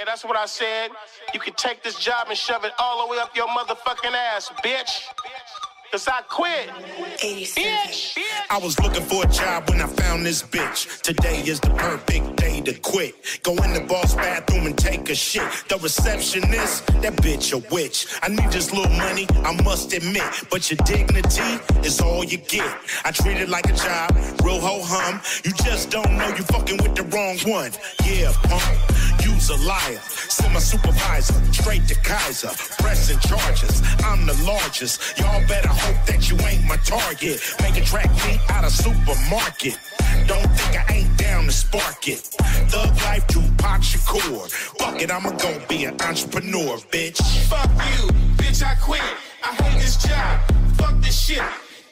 Yeah, that's what I said. You can take this job and shove it all the way up your motherfucking ass, bitch. Cause I quit. Bitch. I was looking for a job when I found this bitch. Today is the perfect day to quit. Go in the boss bathroom and take a shit. The receptionist, that bitch a witch. I need this little money, I must admit. But your dignity is all you get. I treat it like a job, real ho hum. You just don't know you fucking with the wrong one. Yeah, punk. You's a liar. Send my supervisor straight to Kaiser. Pressing charges. I'm the largest. Y'all better hope that you ain't my target. Make a track meet out of supermarket. Don't think I ain't down to spark it. Thug life, Tupac Shakur. Fuck it, I'ma go be an entrepreneur, bitch. Fuck you, bitch, I quit. I hate this job. Fuck this shit.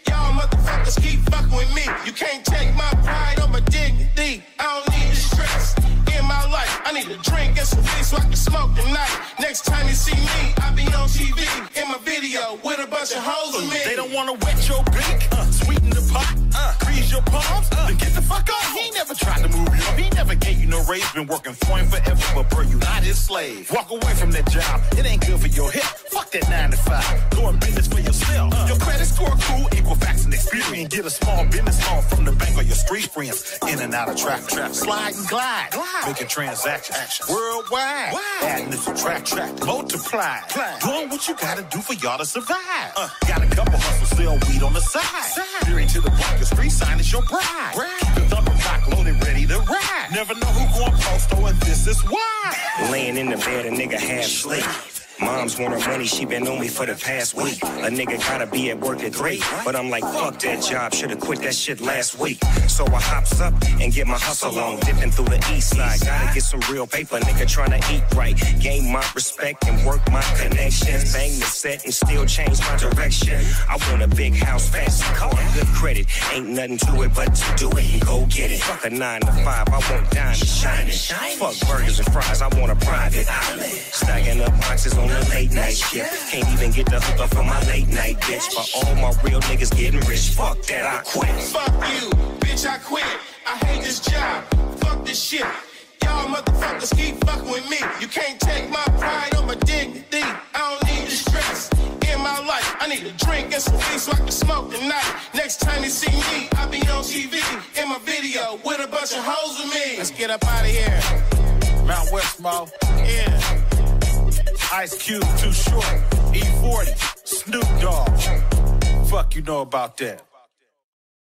Y'all motherfuckers keep fucking with me. You can't take my pride or my dignity. I don't need the stress in my life. I need a drink and some weed so I can smoke tonight. Next time you see me, I'll be on TV in my video with a bunch of hoes with me. They don't wanna wet your beak, uh, pot, uh, freeze your palms, uh, then get the fuck off. He never tried to move you up. He never gave you no raise. Been working for him forever, but bro, you not his slave. Walk away from that job. It ain't good for your hip. Fuck that nine to five. Go and business for yourself. Your credit score cool, equal facts and experience. Get a small business loan from the bank or your street friends. In and out of traffic, traffic. slide and glide, making transactions worldwide. Adding and subtract, track, multiply. Doing what you gotta do for y'all to survive. Uh, got a couple hustles, sell weed on the side. Theory sign is your bride. Keep the thumper rock loaded, ready to ride. Never know who going post or and this is why. Laying in the bed, a nigga half asleep. Mom's want her money, she been on me for the past week. A nigga gotta be at work at three, but I'm like, fuck that job, should've quit that shit last week. So I hops up and get my hustle on, dipping through the east side. Gotta get some real paper, nigga tryna eat right. Gain my respect and work my connections. Bang the set and still change my direction. I want a big house, fancy car, good credit. Ain't nothing to it but to do it and go get it. Fuck a nine to five, I want diamonds shining. Fuck burgers and fries, I want a private island. Stacking on the late night shift. Can't even get the hook up for my late night bitch. But all my real niggas getting rich. Fuck that, I quit. Fuck you, bitch, I quit. I hate this job. Fuck this shit. Y'all motherfuckers keep fucking with me. You can't take my pride or my dignity. I don't need the stress in my life. I need a drink and some weed so I can smoke tonight. Next time you see me, I'll be on TV in my video with a bunch of hoes with me. Let's get up out of here. Mount Westmore, Yeah. Ice Cube, Too Short, E40, Snoop Dogg. Fuck you know about that.